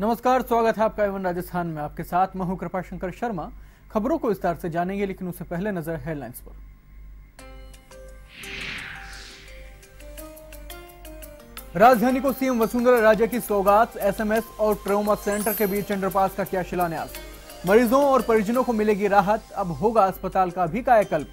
नमस्कार, स्वागत है आपका एवन राजस्थान में। आपके साथ मैं हूँ कृपा शंकर शर्मा। खबरों को विस्तार से जानेंगे, लेकिन उससे पहले नज़र हेडलाइंस पर। राजधानी को सीएम वसुंधरा राजे की सौगात, एसएमएस और ट्रोमा सेंटर के बीच अंडरपास का किया शिलान्यास? मरीजों और परिजनों को मिलेगी राहत, अब होगा अस्पताल का भी कायाकल्प।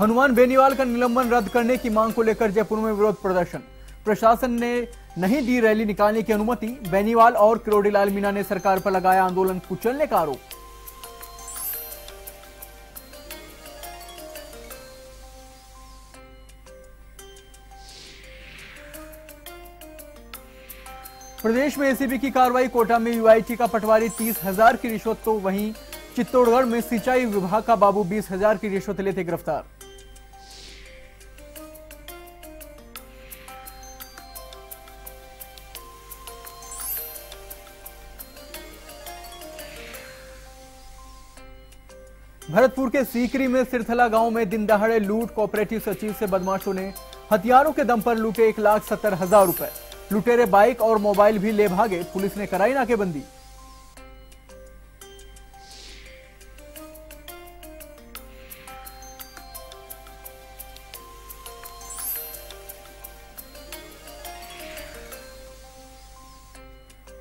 हनुमान बेनीवाल का निलंबन रद्द करने की मांग को लेकर जयपुर में विरोध प्रदर्शन। प्रशासन ने नहीं दी रैली निकालने की अनुमति। बेनीवाल और किरोड़ीलाल मीणा ने सरकार पर लगाया आंदोलन, कुचलने का आरोप। प्रदेश में एसीबी की कार्रवाई, कोटा में यूआईटी का पटवारी तीस हज़ार की रिश्वत तो वहीं चित्तौड़गढ़ में सिंचाई विभाग का बाबू बीस हज़ार की रिश्वत लेते गिरफ़्तार। भरतपुर के सीकरी में सिरथला गाँव में दिन दहाड़े लूट कोऑपरेटिव सचिव से बदमाशों ने हथियारों के दम पर लूटे एक लाख सत्तर हज़ार रुपए। लुटेरे बाइक और मोबाइल भी ले भागे, पुलिस ने कराई नाकेबंदी।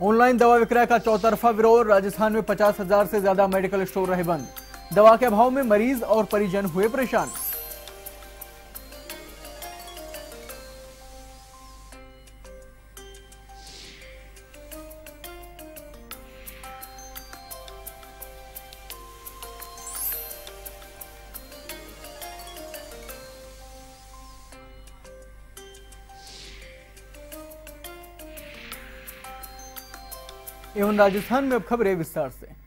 ऑनलाइन दवा विक्रय का चौतरफा विरोध, राजस्थान में पचास हज़ार से ज़्यादा मेडिकल स्टोर रहे बंद। दवा के अभाव में मरीज़ और परिजन हुए परेशान। एवं राजस्थान में अब खबरें विस्तार से।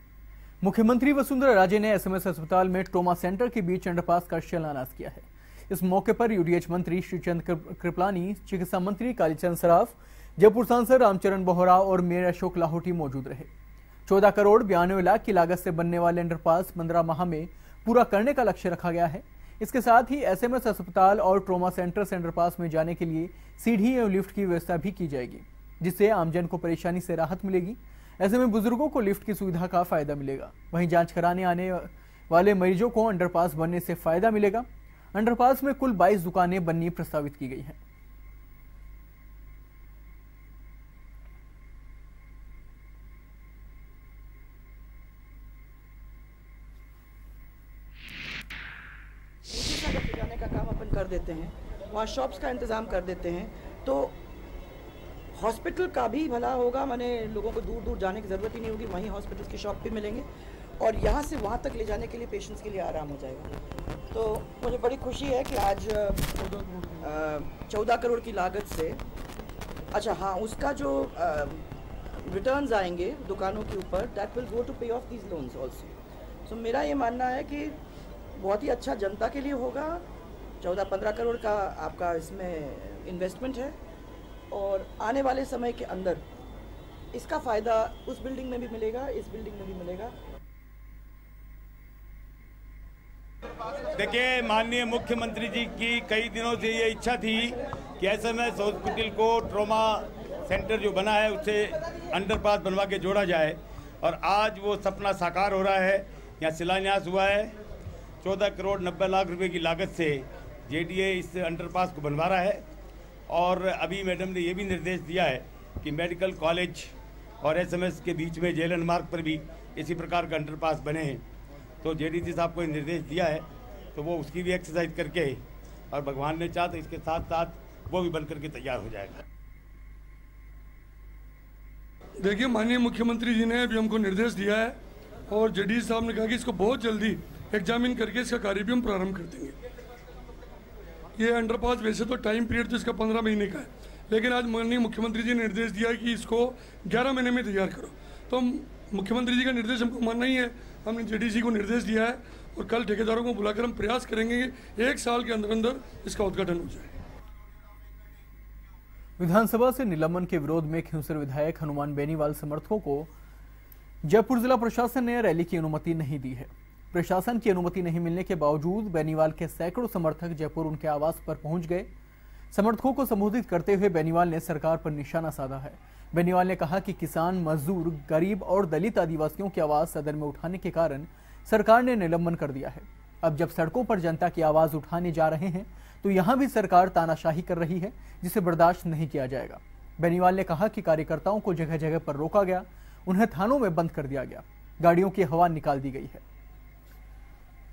मुख्यमंत्री वसुंधरा राजे ने एसएमएस अस्पताल में ट्रोमा सेंटर के बीच अंडरपास का शिलान्यास किया है। इस मौके पर यूडीएच मंत्री श्रीचंद कृपलानी, चिकित्सा मंत्री कालीचंद सराफ, जयपुर सांसद रामचरण बोहरा और मेयर अशोक लाहौटी मौजूद रहे। चौदह करोड़ बयानवे लाख की लागत से बनने वाले अंडरपास पंद्रह माह में पूरा करने का लक्ष्य रखा गया है। इसके साथ ही एसएमएस अस्पताल और ट्रोमा सेंटर से अंडरपास में जाने के लिए सीढ़ी एवं लिफ्ट की व्यवस्था भी की जाएगी, जिससे आमजन को परेशानी से राहत मिलेगी। ऐसे में बुज़ुर्गों को लिफ्ट की सुविधा का फ़ायदा मिलेगा। वहीं जाँच कराने आने वाले मरीजों को अंडरपास बनने से फ़ायदा मिलेगा। अंडरपास में कुल 22 दुकानें बननी प्रस्तावित की गई हैं। का काम अपन कर देते हैं, वहाँ शॉप्स का इंतज़ाम कर देते हैं तो हॉस्पिटल का भी भला होगा, मैंने लोगों को दूर दूर जाने की ज़रूरत ही नहीं होगी, वहीं हॉस्पिटल की शॉप भी मिलेंगे और यहाँ से वहाँ तक ले जाने के लिए पेशेंट्स के लिए आराम हो जाएगा। तो मुझे बड़ी खुशी है कि आज चौदह करोड़ की लागत से अच्छा हाँ उसका जो रिटर्न्स आएँगे दुकानों के ऊपर that will go to pay off these loans also so मेरा ये मानना है कि बहुत ही अच्छा जनता के लिए होगा, चौदह पंद्रह करोड़ का आपका इसमें इन्वेस्टमेंट है। और आने वाले समय के अंदर इसका फ़ायदा उस बिल्डिंग में भी मिलेगा, इस बिल्डिंग में भी मिलेगा। देखिए, माननीय मुख्यमंत्री जी की कई दिनों से ये इच्छा थी कि ऐसे में हॉस्पिटल को ट्रोमा सेंटर जो बना है, उसे अंडरपास बनवा के जोड़ा जाए। और आज वो सपना साकार हो रहा है। यहाँ शिलान्यास हुआ है। चौदह करोड़ नब्बे लाख रुपए की लागत से जेडीए इस अंडरपास को बनवा रहा है। और अभी मैडम ने ये भी निर्देश दिया है कि मेडिकल कॉलेज और एसएमएस के बीच में जेलन मार्ग पर भी इसी प्रकार का अंडरपास बने हैं। तो जेडीसी साहब को निर्देश दिया है तो वो उसकी भी एक्सरसाइज करके और भगवान ने चाह तो इसके साथ साथ वो भी बन करके तैयार हो जाएगा। देखिए, माननीय मुख्यमंत्री जी ने अभी हमको निर्देश दिया है और जेडी साहब ने कहा कि इसको बहुत जल्दी एग्जामिन करके इसका कार्य भी हम प्रारंभ कर देंगे। ये अंडरपास वैसे तो टाइम पीरियड तो इसका पंद्रह महीने का है। लेकिन आज माननीय मुख्यमंत्री जी ने निर्देश दिया है कि इसको ग्यारह महीने में तैयार करो। तो हम मुख्यमंत्री जी का निर्देश हमको मानना ही है। हमने जे को निर्देश दिया है और कल ठेकेदारों को बुलाकर हम प्रयास करेंगे कि एक साल के अंदर अंदर इसका उद्घाटन हो जाए। विधानसभा से निलंबन के विरोध में खिंसर विधायक हनुमान बेनीवाल समर्थकों को जयपुर जिला प्रशासन ने रैली की अनुमति नहीं दी है। प्रशासन की अनुमति नहीं मिलने के बावजूद बेनीवाल के सैकड़ों समर्थक जयपुर उनके आवास पर पहुँच गए। समर्थकों को संबोधित करते हुए बेनीवाल ने सरकार पर निशाना साधा है। बेनीवाल ने कहा कि किसान, मजदूर, गरीब और दलित आदिवासियों की आवाज़ सदन में उठाने के कारण सरकार ने निलंबन कर दिया है। अब जब सड़कों पर जनता की आवाज़ उठाने जा रहे हैं तो यहाँ भी सरकार तानाशाही कर रही है, जिसे बर्दाश्त नहीं किया जाएगा। बेनीवाल ने कहा कि कार्यकर्ताओं को जगह जगह पर रोका गया, उन्हें थानों में बंद कर दिया गया। गाड़ियों की हवा निकाल दी गई है।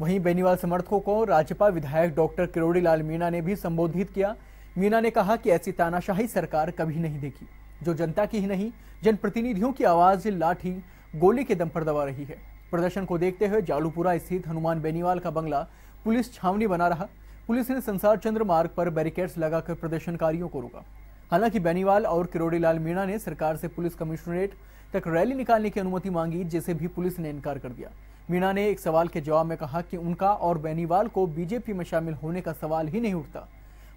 वहीं बेनीवाल समर्थकों को राज्यपाल विधायक डॉक्टर किरोड़ी लाल मीणा ने भी संबोधित किया। मीणा ने कहा कि ऐसी तानाशाही सरकार कभी नहीं देखी। जो जनता की ही नहीं, जनप्रतिनिधियों की आवाज़ लाठी गोली के दम पर दबा रही है। प्रदर्शन को देखते हुए जालूपुरा स्थित हनुमान बेनीवाल का बंगला पुलिस छावनी बना रहा। पुलिस ने संसार चंद्र मार्ग पर बैरिकेड्स लगाकर प्रदर्शनकारियों को रोका। हालाँकि बेनीवाल और किरोड़ीलाल मीणा ने सरकार से पुलिस कमिश्नरेट तक रैली निकालने की अनुमति मांगी, जिसे भी पुलिस ने इनकार कर दिया। मीणा ने एक सवाल के जवाब में कहा कि उनका और बेनीवाल को बीजेपी में शामिल होने का सवाल ही नहीं उठता।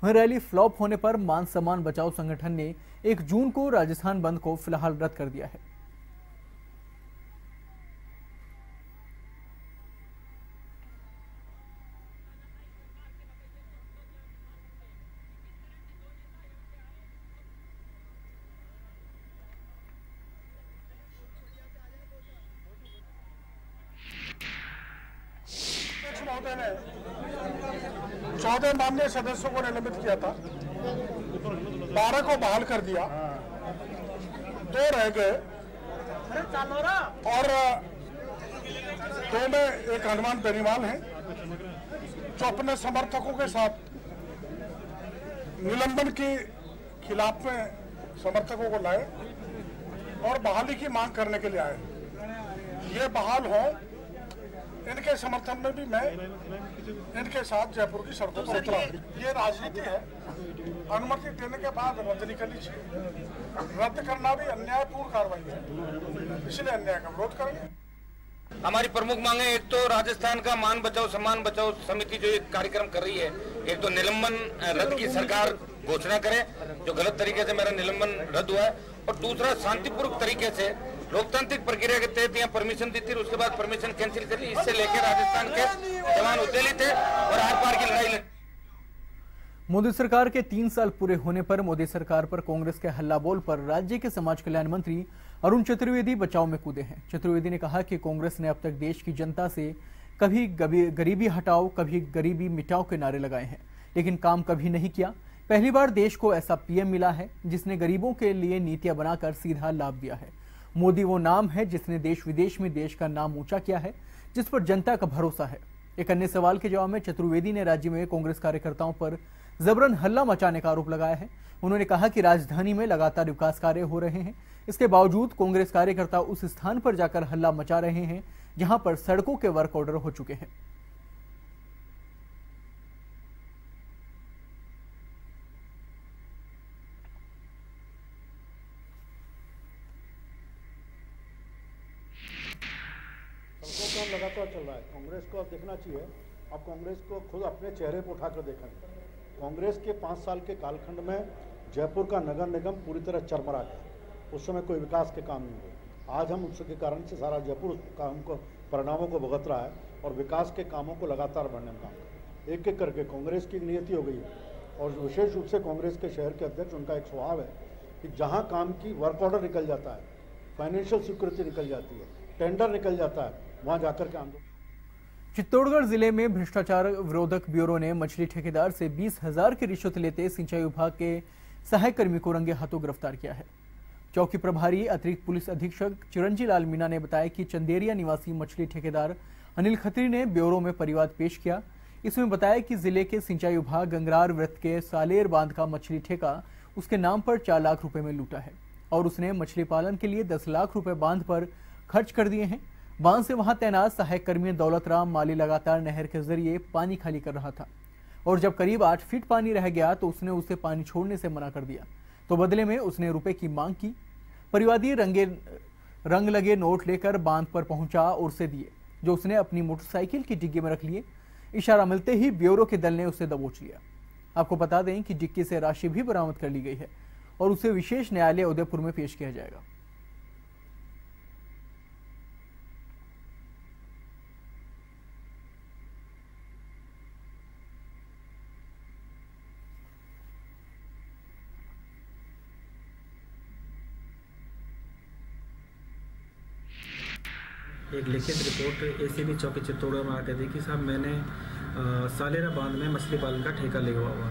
वहीं रैली फ्लॉप होने पर मान सम्मान बचाओ संगठन ने एक जून को राजस्थान बंद को फ़िलहाल रद्द कर दिया है महोदय ने चौदह माननीय सदस्यों को निलंबित किया था बारह को बहाल कर दिया दो रह गए और दो में एक हनुमान बेनीवाल है जो अपने समर्थकों के साथ निलंबन के खिलाफ में समर्थकों को लाए और बहाली की मांग करने के लिए आए। ये बहाल हो इनके समर्थन में भी मैं इनके साथ जयपुर की सड़कों पर उतरा। ये राजनीति है। अनुमति देने के बाद रद्द करनी चाहिए रद्द करना भी अन्यायपूर्ण कार्रवाई है। इसलिए अन्याय का विरोध करेंगे। हमारी प्रमुख मांगे एक तो राजस्थान का मान बचाओ, सम्मान बचाओ समिति जो एक कार्यक्रम कर रही है, एक तो निलंबन रद्द की सरकार घोषणा करे, जो गलत तरीके से मेरा निलंबन रद्द हुआ है। और दूसरा, शांतिपूर्वक तरीके से लोकतांत्रिक प्रक्रिया के तहत यहाँ परमिशन दी थी, उसके बाद परमिशन कैंसिल करी इससे लेकर राजस्थान के जवान उत्तेजित थे और आर पार की लड़ाई लड़ी मोदी सरकार के तीन साल पूरे होने पर, मोदी सरकार पर कांग्रेस के हल्ला बोल पर राज्य के समाज कल्याण मंत्री अरुण चतुर्वेदी बचाव में कूदे हैं। चतुर्वेदी ने कहा कि कांग्रेस ने अब तक देश की जनता से कभी गरीबी हटाओ, कभी गरीबी मिटाओ के नारे लगाए हैं। लेकिन काम कभी नहीं किया। पहली बार देश को ऐसा पीएम मिला है, जिसने गरीबों के लिए नीतियाँ बनाकर सीधा लाभ दिया है। मोदी वो नाम है जिसने देश विदेश में देश का नाम ऊँचा किया है, जिस पर जनता का भरोसा है। एक अन्य सवाल के जवाब में, चतुर्वेदी ने राज्य में कांग्रेस कार्यकर्ताओं पर जबरन हल्ला मचाने का आरोप लगाया है। उन्होंने कहा कि राजधानी में लगातार विकास कार्य हो रहे हैं। इसके बावजूद कांग्रेस कार्यकर्ता उस स्थान पर जाकर हल्ला मचा रहे हैं, जहाँ पर सड़कों के वर्क ऑर्डर हो चुके हैं। लगातार चल रहा है। कांग्रेस को अब देखना चाहिए। अब कांग्रेस को खुद अपने चेहरे पर उठाकर देखना कांग्रेस के पाँच साल के कालखंड में जयपुर का नगर निगम पूरी तरह चरमरा गया। उस समय कोई विकास के काम नहीं हुए। आज हम उसके कारण से सारा जयपुर को परिणामों को भुगत रहा है और विकास के कामों को लगातार बढ़ने काम एक एक करके कांग्रेस की नियति हो गई और विशेष रूप से कांग्रेस के शहर के अध्यक्ष, उनका एक स्वभाव है कि जहाँ काम की वर्क ऑर्डर निकल जाता है, फाइनेंशियल सिक्योरिटी निकल जाती है, टेंडर निकल जाता है, वहाँ जाकर के आंदोलन चित्तौड़गढ़ ज़िले में भ्रष्टाचार विरोधक ब्यूरो ने मछली ठेकेदार से बीस हज़ार की रिश्वत लेते सिंचाई विभाग के सहायक कर्मी को रंगे हाथों गिरफ़्तार किया है। चौकी प्रभारी, अतिरिक्त पुलिस अधीक्षक चिरंजी लाल मीना ने बताया कि चंदेरिया निवासी मछली ठेकेदार अनिल खत्री ने ब्यूरो में परिवाद पेश किया। इसमें बताया कि ज़िले के सिंचाई विभाग गंगरार व्रत के सालेर बाँध का मछली ठेका उसके नाम पर चार लाख रुपए में लूटा है और उसने मछली पालन के लिए दस लाख रुपए बाँध पर खर्च कर दिए हैं। बाँध से वहाँ तैनात सहायक कर्मी दौलत राम माली लगातार नहर के ज़रिए पानी खाली कर रहा था। और जब करीब आठ फीट पानी रह गया तो उसने उसे पानी छोड़ने से मना कर दिया। तो बदले में उसने रुपए की मांग की। परिवादी रंगे, रंग लगे नोट लेकर बाँध पर पहुँचा और उसे दिए, जो उसने अपनी मोटरसाइकिल की डिग्गी में रख लिए। इशारा मिलते ही ब्यूरो के दल ने उसे दबोच लिया। आपको बता दें कि डिक्की से राशि भी बरामद कर ली गई है, और उसे विशेष न्यायालय उदयपुर में पेश किया जाएगा। एक लिखित रिपोर्ट एसीबी चौकी चित्तौड़ में आके दी कि साहब मैंने सालेरा बाँध में मछली पालन का ठेका लिया हुआ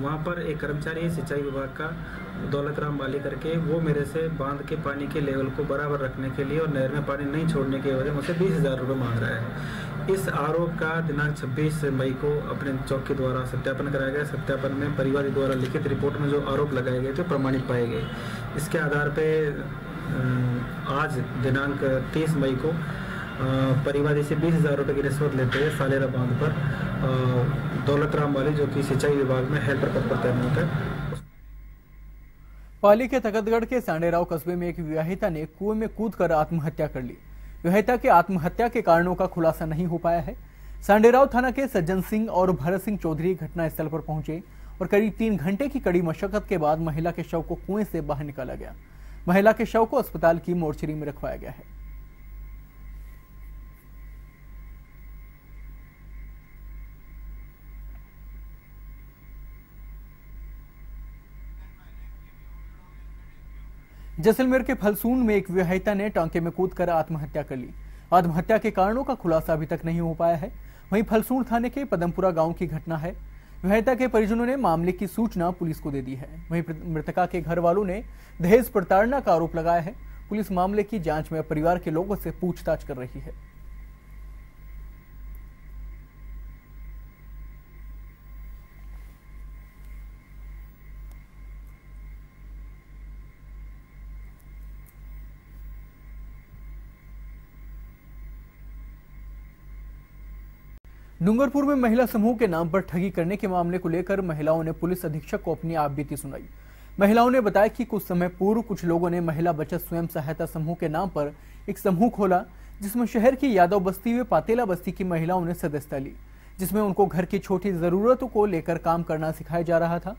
वहाँ पर एक कर्मचारी है सिंचाई विभाग का दौलत राम वाली करके वो मेरे से बाँध के पानी के लेवल को बराबर रखने के लिए और नहर में पानी नहीं छोड़ने की वजह मुझसे बीस हज़ार रुपये मांग रहा है। इस आरोप का दिनांक 26 मई को अपने चौकी द्वारा सत्यापन कराया गया। सत्यापन में परिवार द्वारा लिखित रिपोर्ट में जो आरोप लगाए गए थे प्रमाणित पाए गए। इसके आधार पे अ, आज दिनांक 30 मई को परिवादी से बीस हज़ार रुपये की रिश्वत लेते हुए सालेरा बाँध पर। दौलत राम वाली जो कि सिंचाई विभाग में हेल्पर पद पर तैनात है। पाली के तकतगढ़ के सांडेराव कस्बे में एक विवाहिता ने कुएँ में कूदकर आत्महत्या कर ली। विवाहिता के आत्महत्या के कारणों का खुलासा नहीं हो पाया है। सांडेराव थाना के सज्जन सिंह और भरत सिंह चौधरी घटनास्थल पर पहुँचे और करीब तीन घंटे की कड़ी मशक्कत के बाद महिला के शव को कुएँ से बाहर निकाला गया। महिला के शव को अस्पताल की मोर्चरी में रखवाया गया है। जैसलमेर के फलसून में एक विवाहिता ने टांके में कूदकर आत्महत्या कर ली। आत्महत्या के कारणों का खुलासा अभी तक नहीं हो पाया है। वहीं फलसून थाने के पदमपुरा गाँव की घटना है। विवाहिता के परिजनों ने मामले की सूचना पुलिस को दे दी है। वहीं मृतका के घर वालों ने दहेज प्रताड़ना का आरोप लगाया है। पुलिस मामले की जाँच में परिवार के लोगों से पूछताछ कर रही है। डूंगरपुर में महिला समूह के नाम पर ठगी करने के मामले को लेकर महिलाओं ने पुलिस अधीक्षक को अपनी आपबीती सुनाई। महिलाओं ने बताया कि कुछ समय पूर्व कुछ लोगों ने महिला बचत स्वयं सहायता समूह के नाम पर एक समूह खोला, जिसमें शहर की यादव बस्ती व पातेला बस्ती की महिलाओं ने सदस्यता ली, जिसमें उनको घर की छोटी जरूरतों को लेकर काम करना सिखाया जा रहा था।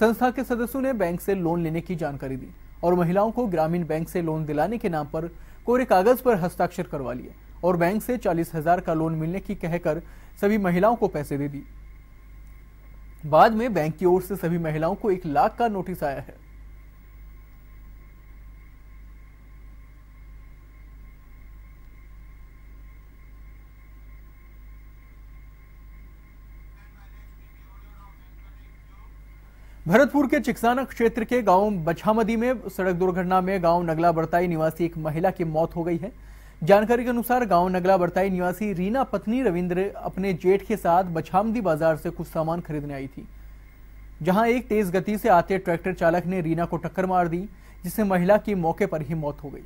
संस्था के सदस्यों ने बैंक से लोन लेने की जानकारी दी और महिलाओं को ग्रामीण बैंक से लोन दिलाने के नाम पर कोरे कागज़ पर हस्ताक्षर करवा लिए। और बैंक से चालीस हज़ार का लोन मिलने की कहकर सभी महिलाओं को पैसे दे दी। बाद में बैंक की ओर से सभी महिलाओं को एक लाख का नोटिस आया है। भरतपुर के चिकसाना क्षेत्र के गाँव बछामदी में सड़क दुर्घटना में गाँव नगला बरताई निवासी एक महिला की मौत हो गई है। जानकारी के अनुसार गाँव नगला बरताई निवासी रीना पत्नी रविंद्र अपने जेठ के साथ बछामदी बाज़ार से कुछ सामान खरीदने आई थी। जहाँ एक तेज गति से आते ट्रैक्टर चालक ने रीना को टक्कर मार दी, जिससे महिला की मौके पर ही मौत हो गई।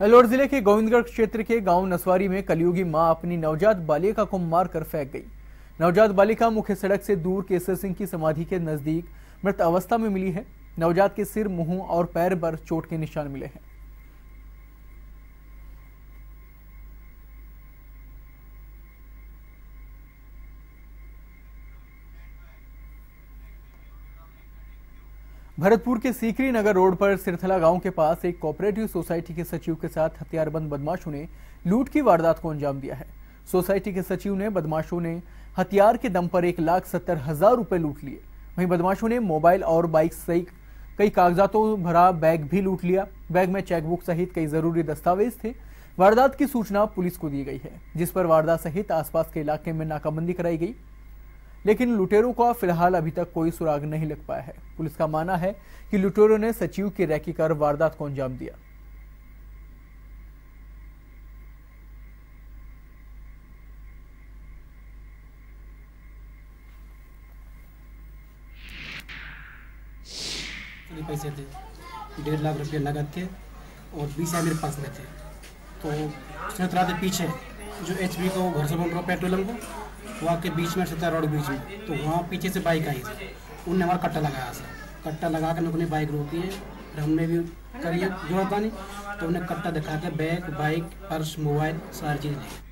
अलवर ज़िले के गोविंदगढ़ क्षेत्र के गाँव नसवारी में कलयुगी माँ अपनी नवजात बालिका को मारकर फेंक गई। नवजात बालिका मुख्य सड़क से दूर केसर सिंह की समाधि के नज़दीक मृत अवस्था में मिली है। नवजात के सिर, मुँह और पैर पर चोट के निशान मिले हैं। भरतपुर के सीकरी नगर रोड पर सिरथला गाँव के पास एक कोऑपरेटिव सोसाइटी के सचिव के साथ हथियारबंद बदमाशों ने लूट की वारदात को अंजाम दिया है। सोसाइटी के सचिव ने बदमाशों ने हथियार के दम पर एक लाख सत्तर हज़ार रुपए लूट लिए। वहीं बदमाशों ने मोबाइल और बाइक सहित कई कागजातों भरा बैग भी लूट लिया। बैग में चेकबुक सहित कई ज़रूरी दस्तावेज़ थे। वारदात की सूचना पुलिस को दी गई है, जिस पर वारदात सहित आसपास के इलाके में नाकाबंदी कराई गई। लेकिन लुटेरों का फ़िलहाल अभी तक कोई सुराग नहीं लग पाया है। पुलिस का मानना है कि लुटेरों ने सचिव की रैकी कर वारदात को अंजाम दिया। पैसे थे, डेढ़ लाख रुपए नगद थे और बीस हज़ार मेरे पास में थे। तो उसने थोड़ा देर पीछे जो एच को घर से बोल रहा पेट्रोल को वहाँ के बीच में सत्ता रोड बीच में। तो वहाँ पीछे से बाइक आई थी। उनने हमारा कट्टा लगाया सर कट्टा लगा कर उन्होंने बाइक रोकी है। फिर हमने भी करिए ज़रूरत नहीं। तो उन्हें कट्टा दिखा के बैग, बाइक, पर्स, मोबाइल, सारी चीज़ ली।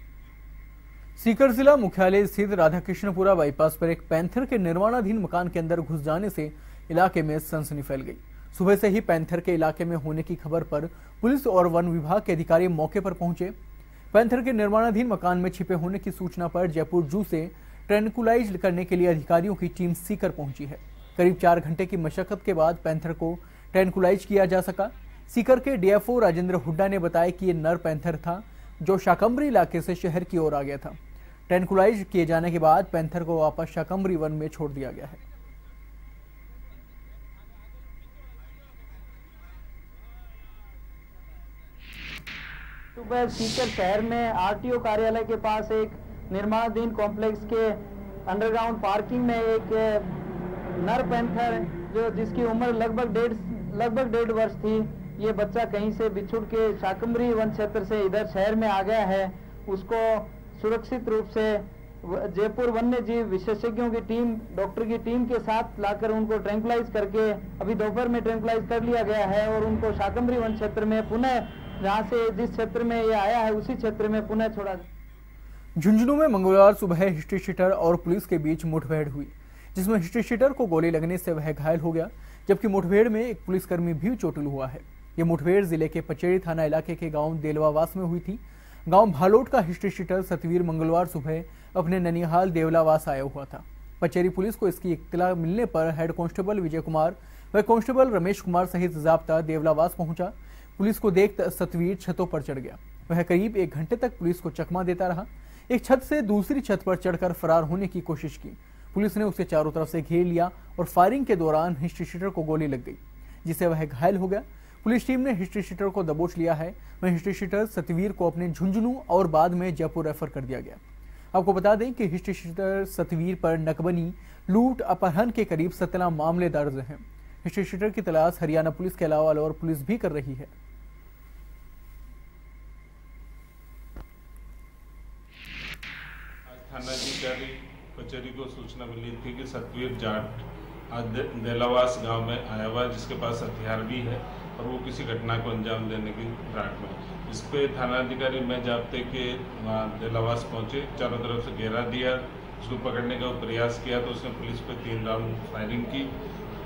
सीकर जिला मुख्यालय स्थित राधाकृष्णपुरा बाईपास पर एक पैंथर के निर्माणाधीन मकान के अंदर घुस जाने से इलाके में सनसनी फैल गई। सुबह से ही पैंथर के इलाके में होने की खबर पर पुलिस और वन विभाग के अधिकारी मौके पर पहुँचे। पैंथर के निर्माणाधीन मकान में छिपे होने की सूचना पर जयपुर जू से ट्रेनकुलाइज करने के लिए अधिकारियों की टीम सीकर पहुँची है। करीब चार घंटे की मशक्कत के बाद पैंथर को ट्रेनकुलाइज किया जा सका। सीकर के डीएफओ राजेंद्र हुड्डा ने बताया कि ये नर पैंथर था, जो शाकंबरी इलाके से शहर की ओर आ गया था। ट्रेनकुलाइज किए जाने के बाद पैंथर को वापस शाकंबरी वन में छोड़ दिया गया है। सुबह सीकर शहर में आरटीओ कार्यालय के पास एक निर्माणाधीन कॉम्प्लेक्स के अंडरग्राउंड पार्किंग में एक नर पैंथर जो जिसकी उम्र लगभग डेढ़ लगभग डेढ़ वर्ष थी, ये बच्चा कहीं से बिछुड़ के शाकंबरी वन क्षेत्र से इधर शहर में आ गया है। उसको सुरक्षित रूप से जयपुर वन्य जीव विशेषज्ञों की टीम, डॉक्टर की टीम के साथ लाकर उनको ट्रैंकुलाइज करके अभी दोपहर में ट्रैंकुलाइज कर लिया गया है और उनको शाकंबरी वन क्षेत्र में पुनः जहाँ से जिस क्षेत्र में ये आया है, उसी क्षेत्र में पुनः छोड़ा झुंझुनू में मंगलवार सुबह हिस्ट्री शीटर और पुलिस के बीच मुठभेड़ हुई, जिसमें हिस्ट्री शीटर को गोली लगने से वह घायल हो गया, जबकि मुठभेड़ में एक पुलिसकर्मी भी चोटिल हुआ है। ये मुठभेड़ ज़िले के पचेरी थाना इलाके के गाँव देलवावास में हुई थी। गाँव भालोट का हिस्ट्री शीटर सतवीर मंगलवार सुबह अपने ननिहाल देवलावास आया हुआ था। पचेरी पुलिस को इसकी इतला मिलने पर हेड कांस्टेबल विजय कुमार व कांस्टेबल रमेश कुमार सहित जाब्ता देवलावास पहुँचा। पुलिस को देख सतवीर छतों पर चढ़ गया। वह करीब एक घंटे तक पुलिस को चकमा देता रहा। एक छत से दूसरी छत पर चढ़कर फरार होने की कोशिश की। पुलिस ने उसे चारों तरफ़ से घेर लिया और फायरिंग के दौरान हिस्ट्री शीटर को गोली लग गई, जिससे वह घायल हो गया। पुलिस टीम ने हिस्ट्री शीटर को दबोच लिया है। वह हिस्ट्री शीटर सतवीर को अपने झुंझुनू और बाद में जयपुर रेफर कर दिया गया। आपको बता दें कि हिस्ट्री शीटर सतवीर पर नकबनी, लूट, अपहरण के करीब सत्रह मामले दर्ज हैं। हिस्ट्री शीटर की तलाश हरियाणा पुलिस के अलावा और पुलिस भी कर रही है थानाधिकारी कचहरी को सूचना मिली थी कि सतवीर जाट आज देलावास गाँव में आया हुआ जिसके पास हथियार भी है और वो किसी घटना को अंजाम देने की राट में इस पर थानाधिकारी मैं जाबते के वहाँ देलावास पहुँचे, चारों तरफ़ से घेरा दिया, उसको पकड़ने का प्रयास किया तो उसने पुलिस पे तीन राउंड फायरिंग की।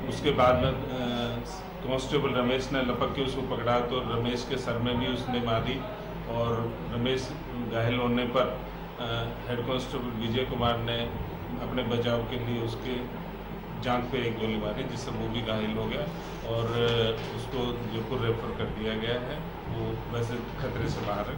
उसके बाद में कांस्टेबल रमेश ने लपक के उसको पकड़ा तो रमेश के सर में भी उसने मारी और रमेश घायल होने पर हेड कांस्टेबल विजय कुमार ने अपने बचाव के लिए उसके जांग पे एक गोली मारी, जिससे वो भी घायल हो गया और उसको जयपुर रेफर कर दिया गया है, वो वैसे खतरे से बाहर है।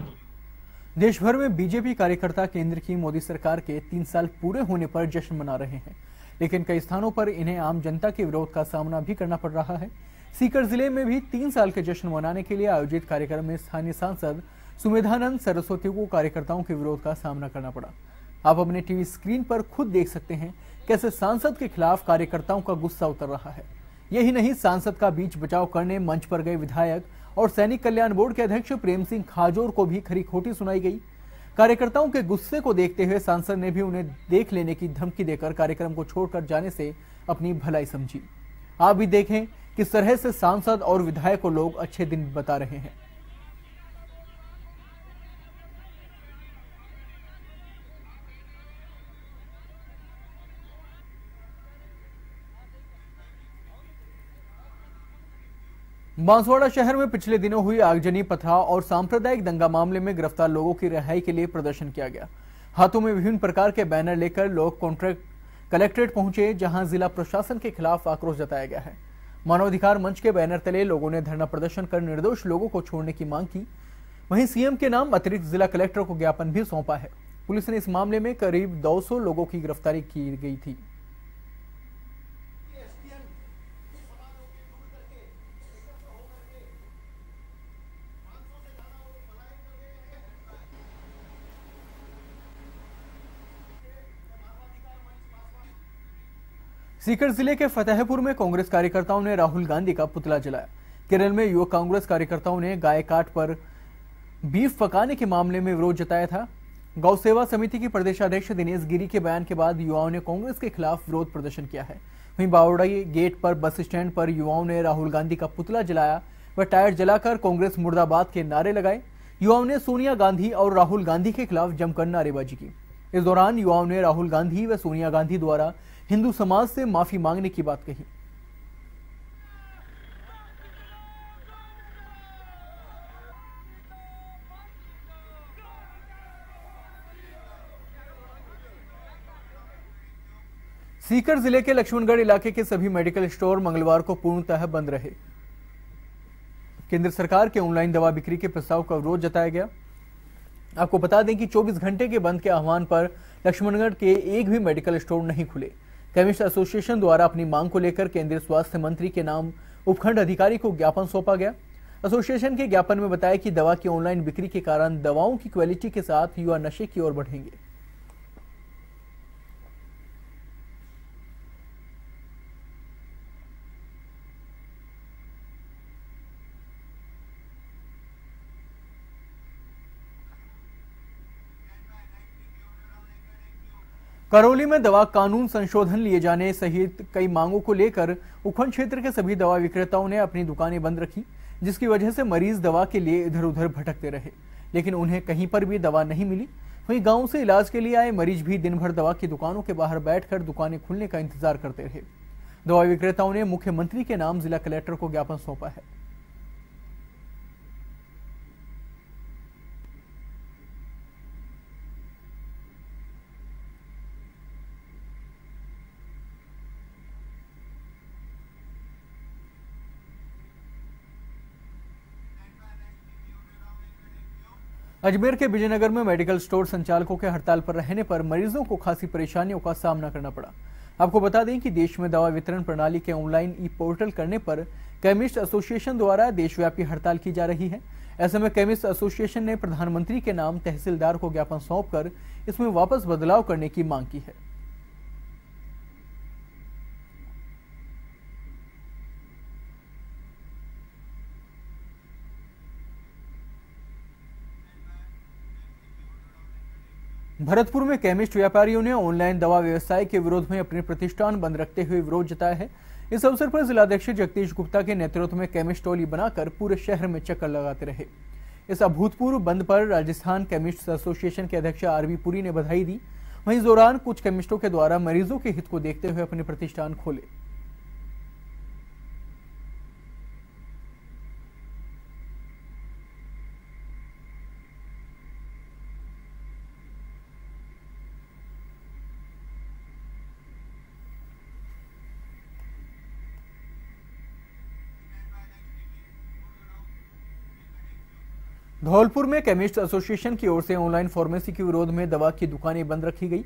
देश भर में बीजेपी कार्यकर्ता केंद्र की मोदी सरकार के तीन साल पूरे होने पर जश्न मना रहे हैं। लेकिन कई स्थानों पर इन्हें आम जनता के विरोध का सामना भी करना पड़ रहा है। सीकर ज़िले में भी तीन साल के जश्न मनाने के लिए आयोजित कार्यक्रम में स्थानीय सांसद सुमेधानंद सरस्वती को कार्यकर्ताओं के विरोध का सामना करना पड़ा। आप अपने टीवी स्क्रीन पर खुद देख सकते हैं कैसे सांसद के खिलाफ कार्यकर्ताओं का गुस्सा उतर रहा है। यही नहीं, सांसद का बीच बचाव करने मंच पर गए विधायक और सैनिक कल्याण बोर्ड के अध्यक्ष प्रेम सिंह खाजोर को भी खरी खोटी सुनाई गई। कार्यकर्ताओं के गुस्से को देखते हुए सांसद ने भी उन्हें देख लेने की धमकी देकर कार्यक्रम को छोड़कर जाने से अपनी भलाई समझी। आप भी देखें किस तरह से सांसद और विधायक को लोग अच्छे दिन बता रहे हैं। बांसवाड़ा शहर में पिछले दिनों हुई आगजनी, पथराव और सांप्रदायिक दंगा मामले में गिरफ़्तार लोगों की रिहाई के लिए प्रदर्शन किया गया। हाथों में विभिन्न प्रकार के बैनर लेकर लोग कॉन्ट्रैक्ट कलेक्ट्रेट पहुँचे, जहाँ जिला प्रशासन के खिलाफ आक्रोश जताया गया है। मानवाधिकार मंच के बैनर तले लोगों ने धरना प्रदर्शन कर निर्दोष लोगों को छोड़ने की मांग की। वहीं सीएम के नाम अतिरिक्त जिला कलेक्टर को ज्ञापन भी सौंपा है। पुलिस ने इस मामले में करीब 200 लोगों की गिरफ्तारी की गई थी। सीकर ज़िले के फतेहपुर में कांग्रेस कार्यकर्ताओं ने राहुल गांधी का पुतला जलाया। केरल में युवक कांग्रेस कार्यकर्ताओं ने गाय काट पर बीफ पकाने के मामले में विरोध जताया था। गौ सेवा समिति की प्रदेशाध्यक्ष दिनेश गिरी के बयान के बाद युवाओं ने कांग्रेस के खिलाफ विरोध प्रदर्शन किया है। वहीं बावड़ाई गेट पर बस स्टैंड पर युवाओं ने राहुल गांधी का पुतला जलाया व टायर जलाकर कांग्रेस मुर्दाबाद के नारे लगाए। युवाओं ने सोनिया गांधी और राहुल गांधी के खिलाफ जमकर नारेबाजी की। इस दौरान युवाओं ने राहुल गांधी व सोनिया गांधी द्वारा हिंदू समाज से माफ़ी मांगने की बात कही। सीकर ज़िले के लक्ष्मणगढ़ इलाके के सभी मेडिकल स्टोर मंगलवार को पूर्णतः बंद रहे। केंद्र सरकार के ऑनलाइन दवा बिक्री के प्रस्ताव का विरोध जताया गया। आपको बता दें कि 24 घंटे के बंद के आह्वान पर लक्ष्मणगढ़ के एक भी मेडिकल स्टोर नहीं खुले। केमिस्ट एसोसिएशन द्वारा अपनी मांग को लेकर केंद्रीय स्वास्थ्य मंत्री के नाम उपखंड अधिकारी को ज्ञापन सौंपा गया। एसोसिएशन के ज्ञापन में बताया कि दवा की ऑनलाइन बिक्री के कारण दवाओं की क्वालिटी के साथ युवा नशे की ओर बढ़ेंगे। करौली में दवा कानून संशोधन लिए जाने सहित कई मांगों को लेकर उखंड क्षेत्र के सभी दवा विक्रेताओं ने अपनी दुकानें बंद रखी, जिसकी वजह से मरीज़ दवा के लिए इधर उधर भटकते रहे। लेकिन उन्हें कहीं पर भी दवा नहीं मिली। वहीं गाँव से इलाज के लिए आए मरीज़ भी दिन भर दवा की दुकानों के बाहर बैठकर दुकानें खुलने का इंतज़ार करते रहे। दवा विक्रेताओं ने मुख्यमंत्री के नाम जिला कलेक्टर को ज्ञापन सौंपा है। अजमेर के विजयनगर में मेडिकल स्टोर संचालकों के हड़ताल पर रहने पर मरीजों को खासी परेशानियों का सामना करना पड़ा। आपको बता दें कि देश में दवा वितरण प्रणाली के ऑनलाइन ई पोर्टल करने पर केमिस्ट एसोसिएशन द्वारा देशव्यापी हड़ताल की जा रही है। ऐसे में केमिस्ट एसोसिएशन ने प्रधानमंत्री के नाम तहसीलदार को ज्ञापन सौंपकर इसमें वापस बदलाव करने की मांग की है। भरतपुर में केमिस्ट व्यापारियों ने ऑनलाइन दवा व्यवसाय के विरोध में अपने प्रतिष्ठान बंद रखते हुए विरोध जताया है। इस अवसर पर जिलाध्यक्ष जगदीश गुप्ता के नेतृत्व में केमिस्ट टोली बनाकर पूरे शहर में चक्कर लगाते रहे। इस अभूतपूर्व बंद पर राजस्थान केमिस्ट एसोसिएशन के अध्यक्ष आरवी पुरी ने बधाई दी। वहीं दौरान कुछ केमिस्टों के द्वारा मरीजों के हित को देखते हुए अपने प्रतिष्ठान खोले। धौलपुर में केमिस्ट एसोसिएशन की ओर से ऑनलाइन फार्मेसी के विरोध में दवा की दुकानें बंद रखी गई।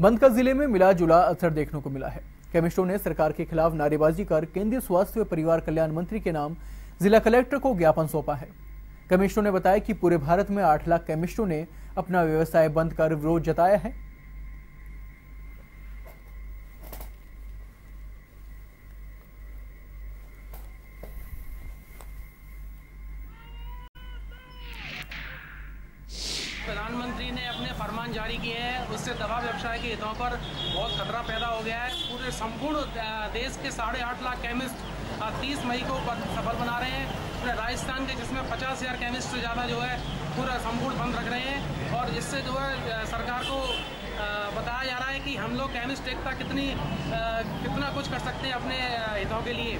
बंद का ज़िले में मिला जुला असर देखने को मिला है। केमिस्टों ने सरकार के खिलाफ नारेबाजी कर केंद्रीय स्वास्थ्य व परिवार कल्याण मंत्री के नाम जिला कलेक्टर को ज्ञापन सौंपा है। केमिस्टों ने बताया कि पूरे भारत में आठ लाख केमिस्टों ने अपना व्यवसाय बंद कर विरोध जताया है प्रधानमंत्री ने अपने फरमान जारी किए हैं उससे दवा व्यवसाय के हितों पर बहुत खतरा पैदा हो गया है पूरे संपूर्ण देश के साढ़े आठ लाख केमिस्ट तीस मई को सफल बना रहे हैं पूरे राजस्थान के जिसमें पचास हज़ार केमिस्ट से ज़्यादा जो है पूरा संपूर्ण बंद रख रहे हैं और इससे जो है सरकार को बताया जा रहा है कि हम लोग एकता कितनी कितना कुछ कर सकते हैं अपने हितों के लिए?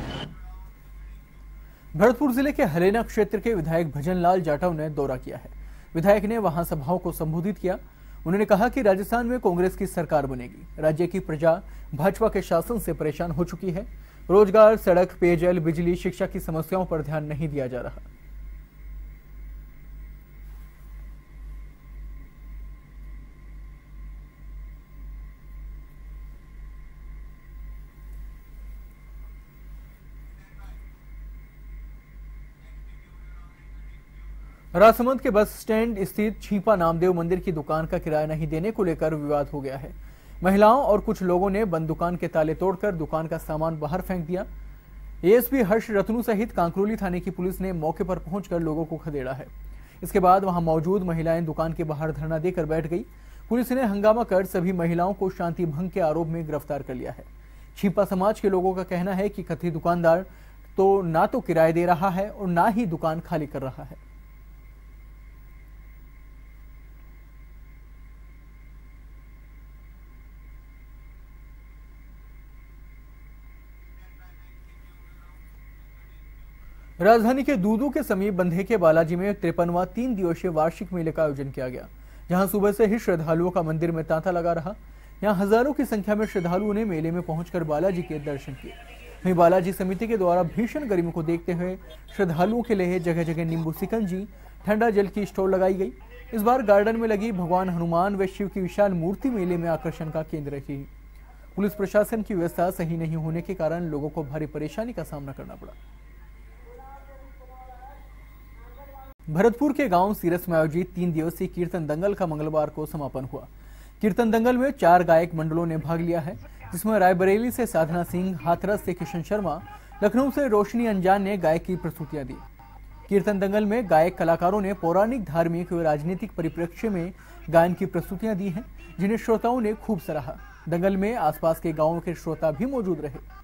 भरतपुर ज़िले के हलेना क्षेत्र के विधायक भजन लाल जाटव ने दौरा किया है। विधायक ने वहाँ सभाओं को संबोधित किया। उन्होंने कहा कि राजस्थान में कांग्रेस की सरकार बनेगी। राज्य की प्रजा भाजपा के शासन से परेशान हो चुकी है। रोज़गार, सड़क, पेयजल, बिजली, शिक्षा की समस्याओं पर ध्यान नहीं दिया जा रहा। राजसमंद के बस स्टैंड स्थित छीपा नामदेव मंदिर की दुकान का किराया नहीं देने को लेकर विवाद हो गया है। महिलाओं और कुछ लोगों ने बंद दुकान के ताले तोड़कर दुकान का सामान बाहर फेंक दिया। एएसपी हर्ष रत्नू सहित कांकरोली थाने की पुलिस ने मौके पर पहुंचकर लोगों को खदेड़ा है। इसके बाद वहाँ मौजूद महिलाएँ दुकान के बाहर धरना देकर बैठ गई। पुलिस ने हंगामा कर सभी महिलाओं को शांति भंग के आरोप में गिरफ़्तार कर लिया है। छिपा समाज के लोगों का कहना है कि कथित दुकानदार तो ना तो किराए दे रहा है और ना ही दुकान खाली कर रहा है। राजधानी के दूदू के समीप बंधे के बालाजी में तिरपनवा, तीन दिवसीय वार्षिक मेले का आयोजन किया गया, जहाँ सुबह से ही श्रद्धालुओं का मंदिर में तांता लगा रहा। यहाँ हज़ारों की संख्या में श्रद्धालुओं ने मेले में पहुंचकर बालाजी के दर्शन किए। वहीं बालाजी समिति के द्वारा भीषण गर्मी को देखते हुए श्रद्धालुओं के लिए जगह जगह नींबू सिकंजी, ठंडा जल की स्टोर लगाई गई। इस बार गार्डन में लगी भगवान हनुमान व शिव की विशाल मूर्ति मेले में आकर्षण का केंद्र रही पुलिस प्रशासन की व्यवस्था सही नहीं होने के कारण लोगों को भारी परेशानी का सामना करना पड़ा। भरतपुर के गाँव सीरस में आयोजित तीन दिवसीय कीर्तन दंगल का मंगलवार को समापन हुआ। कीर्तन दंगल में चार गायक मंडलों ने भाग लिया है, जिसमें रायबरेली से साधना सिंह, हाथरस से किशन शर्मा, लखनऊ से रोशनी अंजान ने गायक की प्रस्तुतियाँ दी। कीर्तन दंगल में गायक कलाकारों ने पौराणिक, धार्मिक व राजनीतिक परिप्रेक्ष्य में गायन की प्रस्तुतियाँ दी हैं, जिन्हें श्रोताओं ने खूब सराहा। दंगल में आसपास के गाँवों के श्रोता भी मौजूद रहे।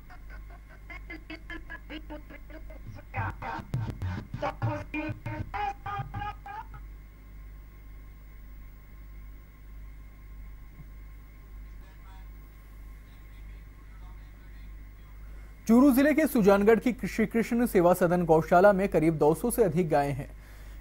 चूरू ज़िले के सुजानगढ़ की श्री कृष्ण सेवा सदन गौशाला में करीब 200 से अधिक गायें हैं।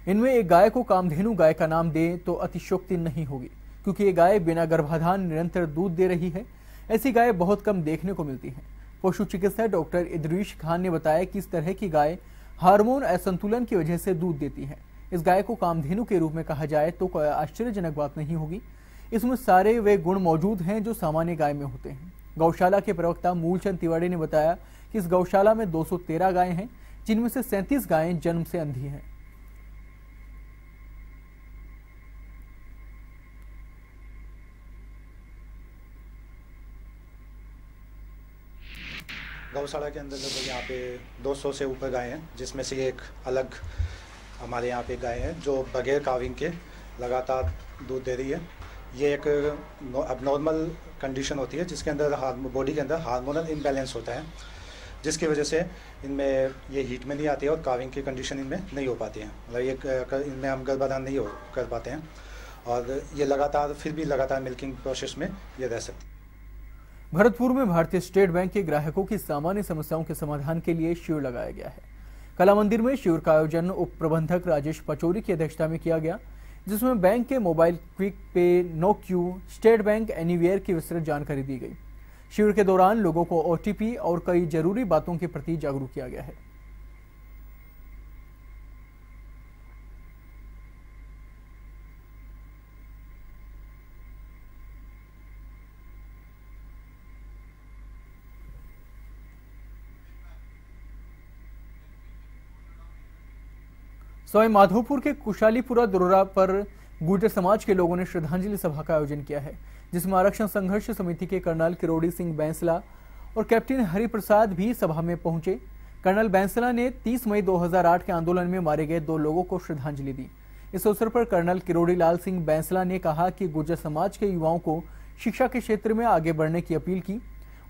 इनमें एक गाय को कामधेनु गाय का नाम दें तो अतिशोक्ति नहीं होगी, क्योंकि ये गाय बिना गर्भाधान निरंतर दूध दे रही है। ऐसी गाय बहुत कम देखने को मिलती हैं। पशु चिकित्सक डॉक्टर इदरीश खान ने बताया कि इस तरह की गाय हार्मोन असंतुलन की वजह से दूध देती है। इस गाय को कामधेनु के रूप में कहा जाए तो कोई आश्चर्यजनक बात नहीं होगी। इसमें सारे वे गुण मौजूद हैं जो सामान्य गाय में होते हैं। गौशाला के प्रवक्ता मूलचंद तिवाड़ी ने बताया इस गौशाला में 213 गायें हैं, जिनमें से 37 गायें जन्म से अंधी हैं। गौशाला के अंदर लगभग यहाँ पे 200 से ऊपर गाय हैं, जिसमें से एक अलग हमारे यहाँ पे गाय है, जो बगैर काविंग के लगातार दूध दे रही है। ये एक अब नॉर्मल कंडीशन होती है, जिसके अंदर बॉडी के अंदर हार्मोनल इम्बैलेंस होता है। जिसकी वजह से इनमें ये हीट में नहीं आती है और काविंग की कंडीशन इनमें नहीं हो पाती है। मतलब ये इनमें हम गर्भाधान नहीं हो कर पाते हैं। और ये लगातार, फिर भी लगातार मिल्किंग प्रोसेस में ये रह सकती है। भरतपुर में भारतीय स्टेट बैंक के ग्राहकों की सामान्य समस्याओं के समाधान के लिए शिविर लगाया गया है। कला मंदिर में शिविर का आयोजन उप प्रबंधक राजेश पचौरी की अध्यक्षता में किया गया, जिसमें बैंक के mobile quick pay, no queue, state bank, anywhere की विस्तृत जानकारी दी गई। शिविर के दौरान लोगों को ओटीपी और कई ज़रूरी बातों के प्रति जागरूक किया गया है। सवाई माधोपुर के कुशालीपुरा दुर्रा पर गुर्जर समाज के लोगों ने श्रद्धांजलि सभा का आयोजन किया है। जिसमें आरक्षण संघर्ष समिति के कर्नल किरोड़ी सिंह बैंसला और कैप्टन हरिप्रसाद भी सभा में पहुँचे। कर्नल बैंसला ने 30 मई 2008 के आंदोलन में मारे गए दो लोगों को श्रद्धांजलि दी। इस अवसर पर कर्नल किरोड़ी लाल सिंह बैंसला ने कहा कि गुर्जर समाज के युवाओं को शिक्षा के क्षेत्र में आगे बढ़ने की अपील की।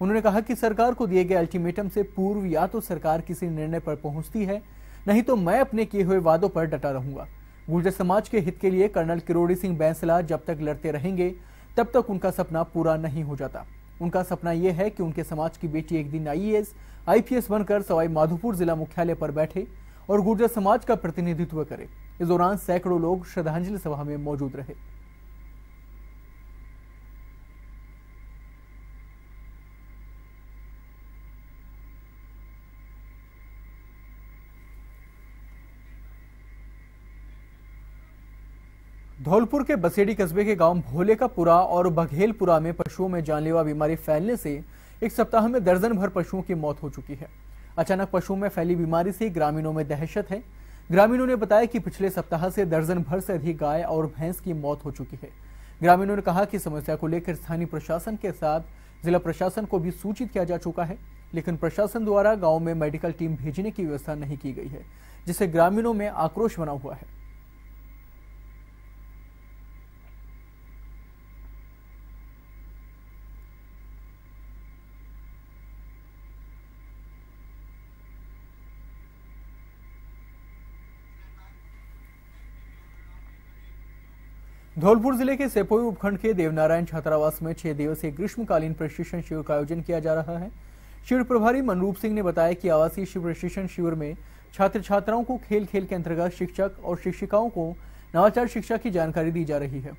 उन्होंने कहा कि सरकार को दिए गए अल्टीमेटम से पूर्व या तो सरकार किसी निर्णय पर पहुँचती है, नहीं तो मैं अपने किए हुए वादों पर डटा रहूँगा। गुर्जर समाज के हित के लिए कर्नल किरोड़ी सिंह बैंसला जब तक लड़ते रहेंगे तब तक उनका सपना पूरा नहीं हो जाता। उनका सपना यह है कि उनके समाज की बेटी एक दिन आईएएस आईपीएस बनकर सवाई माधोपुर जिला मुख्यालय पर बैठे और गुर्जर समाज का प्रतिनिधित्व करे। इस दौरान सैकड़ों लोग श्रद्धांजलि सभा में मौजूद रहे। धौलपुर के बसेड़ी कस्बे के गाँव भोलेकापुरा और बघेलपुरा में पशुओं में जानलेवा बीमारी फैलने से एक सप्ताह में दर्जन भर पशुओं की मौत हो चुकी है। अचानक पशुओं में फैली बीमारी से ग्रामीणों में दहशत है। ग्रामीणों ने बताया कि पिछले सप्ताह से दर्जन भर से अधिक गाय और भैंस की मौत हो चुकी है। ग्रामीणों ने कहा कि समस्या को लेकर स्थानीय प्रशासन के साथ जिला प्रशासन को भी सूचित किया जा चुका है, लेकिन प्रशासन द्वारा गाँव में मेडिकल टीम भेजने की व्यवस्था नहीं की गई है, जिससे ग्रामीणों में आक्रोश बना हुआ है। धौलपुर ज़िले के सेपोई उपखंड के देवनारायण छात्रावास में छह दिवसीय ग्रीष्मकालीन प्रशिक्षण शिविर का आयोजन किया जा रहा है। शिविर प्रभारी मनरूप सिंह ने बताया कि आवासीय प्रशिक्षण शिविर में छात्र छात्राओं को खेल खेल के अंतर्गत शिक्षक और शिक्षिकाओं को नवाचार शिक्षा की जानकारी दी जा रही है।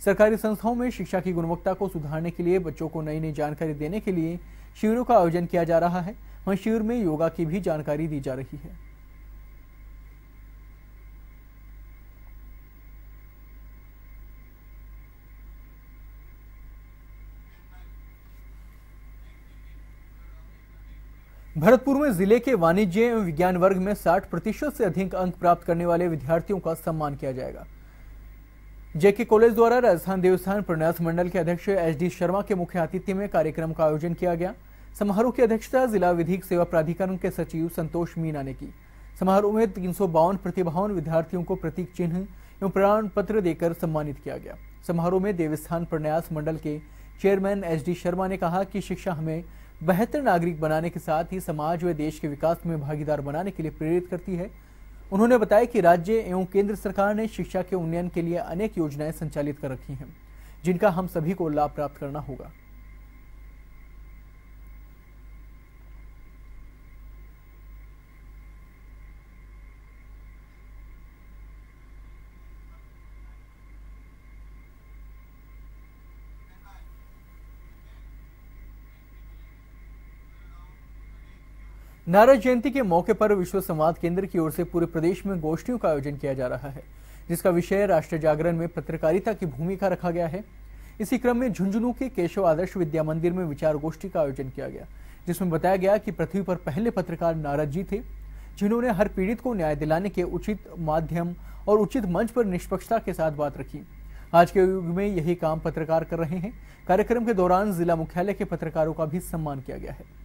सरकारी संस्थाओं में शिक्षा की गुणवत्ता को सुधारने के लिए बच्चों को नई नई जानकारी देने के लिए शिविरों का आयोजन किया जा रहा है। वहीं शिविर में योगा की भी जानकारी दी जा रही है। भरतपुर में ज़िले के वाणिज्य एवं विज्ञान वर्ग में 60 प्रतिशत से अधिक अंक प्राप्त करने वाले विद्यार्थियों का सम्मान किया जाएगा। जेके कॉलेज द्वारा राजस्थान देवस्थान प्रन्यास मंडल के अध्यक्ष एच डी शर्मा के मुख्य आतिथ्य में कार्यक्रम का आयोजन किया गया। समारोह की अध्यक्षता जिला विधिक सेवा प्राधिकरण के सचिव संतोष मीना ने की। समारोह में तीन प्रतिभावान विद्यार्थियों को प्रतीक चिन्ह एवं प्रमाण पत्र देकर सम्मानित किया गया। समारोह में देवस्थान प्रन्यास मंडल के चेयरमैन एच डी शर्मा ने कहा कि शिक्षा हमें बेहतर नागरिक बनाने के साथ ही समाज व देश के विकास में भागीदार बनाने के लिए प्रेरित करती है। उन्होंने बताया कि राज्य एवं केंद्र सरकार ने शिक्षा के उन्नयन के लिए अनेक योजनाएँ संचालित कर रखी हैं, जिनका हम सभी को लाभ प्राप्त करना होगा। नारद जयंती के मौके पर विश्व संवाद केंद्र की ओर से पूरे प्रदेश में गोष्ठियों का आयोजन किया जा रहा है, जिसका विषय राष्ट्र जागरण में पत्रकारिता की भूमिका रखा गया है। इसी क्रम में झुंझुनू के केशव आदर्श विद्या मंदिर में विचार गोष्ठी का आयोजन किया गया, जिसमें बताया गया कि पृथ्वी पर पहले पत्रकार नारद जी थे, जिन्होंने हर पीड़ित को न्याय दिलाने के उचित माध्यम और उचित मंच पर निष्पक्षता के साथ बात रखी। आज के युग में यही काम पत्रकार कर रहे हैं। कार्यक्रम के दौरान जिला मुख्यालय के पत्रकारों का भी सम्मान किया गया है।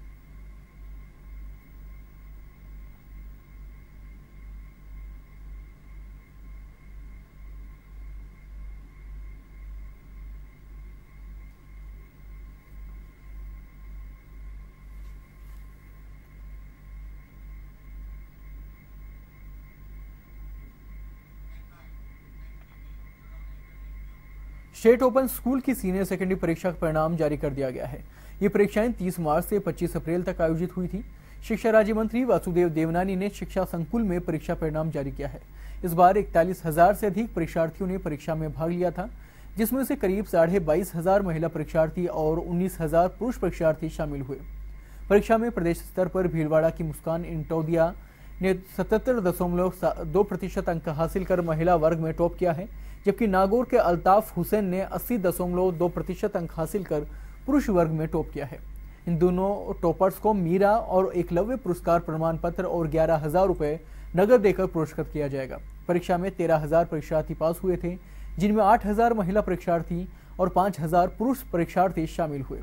स्टेट ओपन स्कूल की सीनियर सेकेंडरी परीक्षा का परिणाम जारी कर दिया गया है। ये परीक्षाएँ 30 मार्च से 25 अप्रैल तक आयोजित हुई थी। शिक्षा राज्य मंत्री वासुदेव देवनानी ने शिक्षा संकुल में परीक्षा परिणाम जारी किया है। इस बार इकतालीस हज़ार से अधिक परीक्षार्थियों ने परीक्षा में भाग लिया था, जिसमें से करीब साढ़े बाईस हज़ार महिला परीक्षार्थी और उन्नीस हज़ार पुरुष परीक्षार्थी शामिल हुए। परीक्षा में प्रदेश स्तर पर भीलवाड़ा की मुस्कान इंटोदिया ने सतहत्तर दशमलव दो प्रतिशत अंक हासिल कर महिला वर्ग में टॉप किया है, जबकि नागौर के अल्ताफ हुसैन ने अस्सी दशमलव दो प्रतिशत अंक हासिल कर पुरुष वर्ग में टॉप किया है। इन दोनों टॉपर्स को मीरा और एकलव्य पुरस्कार प्रमाण पत्र और ग्यारह हज़ार रुपए नगद देकर पुरस्कृत किया जाएगा। परीक्षा में तेरह हज़ार परीक्षार्थी पास हुए थे, जिनमें आठ हज़ार महिला परीक्षार्थी और पाँच हज़ार पुरुष परीक्षार्थी शामिल हुए।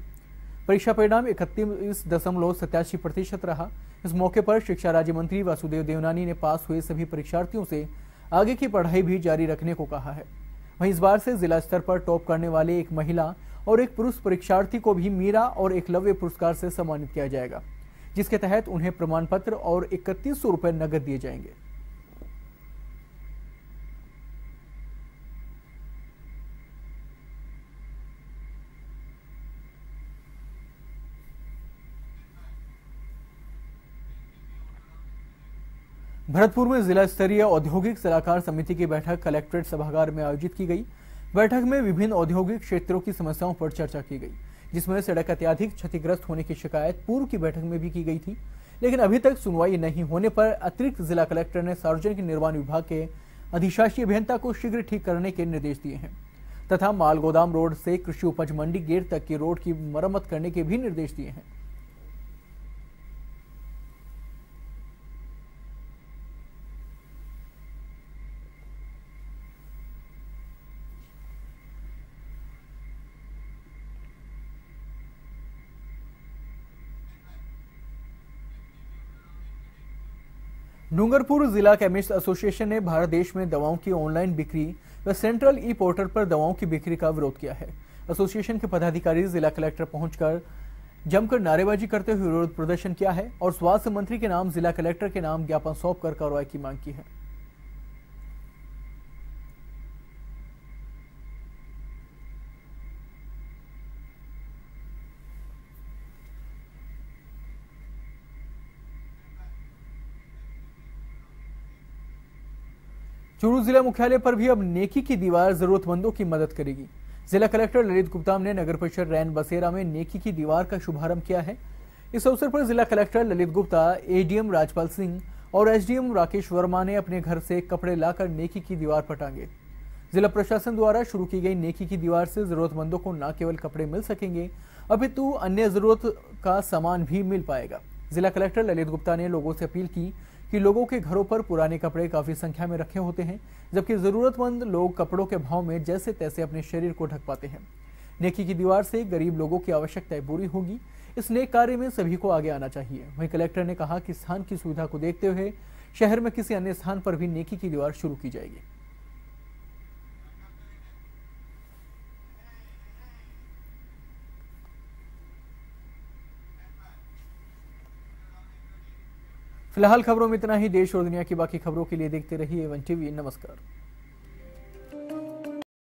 परीक्षा परिणाम इकतीस दशमलव सत्यासी प्रतिशत रहा इस मौके पर शिक्षा राज्य मंत्री वासुदेव देवनानी ने पास हुए सभी परीक्षार्थियों से आगे की पढ़ाई भी जारी रखने को कहा है। वहीं इस बार से जिला स्तर पर टॉप करने वाले एक महिला और एक पुरुष परीक्षार्थी को भी मीरा और एकलव्य पुरस्कार से सम्मानित किया जाएगा, जिसके तहत उन्हें प्रमाण पत्र और इकतीस सौ रुपये नगद दिए जाएँगे। भरतपुर में जिला स्तरीय औद्योगिक सलाहकार समिति की बैठक कलेक्ट्रेट सभागार में आयोजित की गई। बैठक में विभिन्न औद्योगिक क्षेत्रों की समस्याओं पर चर्चा की गई, जिसमें सड़क अत्याधिक क्षतिग्रस्त होने की शिकायत पूर्व की बैठक में भी की गई थी। लेकिन अभी तक सुनवाई नहीं होने पर अतिरिक्त जिला कलेक्टर ने सार्वजनिक निर्माण विभाग के अधिशासी अभियंता को शीघ्र ठीक करने के निर्देश दिए हैं, तथा माल गोदाम रोड से कृषि उपज मंडी गेट तक की रोड की मरम्मत करने के भी निर्देश दिए हैं। डूंगरपुर जिला केमिस्ट एसोसिएशन ने भारत देश में दवाओं की ऑनलाइन बिक्री व सेंट्रल ई पोर्टल पर दवाओं की बिक्री का विरोध किया है। एसोसिएशन के पदाधिकारी जिला कलेक्टर पहुंचकर जमकर नारेबाजी करते हुए विरोध प्रदर्शन किया है और स्वास्थ्य मंत्री के नाम, जिला कलेक्टर के नाम ज्ञापन सौंप कर कार्रवाई की मांग की है। चूरू जिला मुख्यालय पर भी अब नेकी की दीवार जरूरतमंदों की मदद करेगी। जिला कलेक्टर ललित गुप्ता ने नगर परिषद रैन बसेरा में नेकी की दीवार का शुभारंभ किया है। इस अवसर पर जिला कलेक्टर ललित गुप्ता, एडीएम राजपाल सिंह और एसडीएम राकेश वर्मा ने अपने घर से कपड़े लाकर नेकी की दीवार पर टांगे जिला प्रशासन द्वारा शुरू की गई नेकी की दीवार से जरूरतमंदों को न केवल कपड़े मिल सकेंगे, अपितु अन्य ज़रूरत का सामान भी मिल पाएगा। जिला कलेक्टर ललित गुप्ता ने लोगों से अपील की कि लोगों के घरों पर पुराने कपड़े काफ़ी संख्या में रखे होते हैं, जबकि जरूरतमंद लोग कपड़ों के भाव में जैसे तैसे अपने शरीर को ढक पाते हैं। नेकी की दीवार से गरीब लोगों की आवश्यकताएँ पूरी होगी, इस नेक कार्य में सभी को आगे आना चाहिए। वहीं कलेक्टर ने कहा कि स्थान की सुविधा को देखते हुए शहर में किसी अन्य स्थान पर भी नेकी की दीवार शुरू की जाएगी। फ़िलहाल खबरों में इतना ही। देश और दुनिया की बाकी खबरों के लिए देखते रहिए वन टीवी। नमस्कार।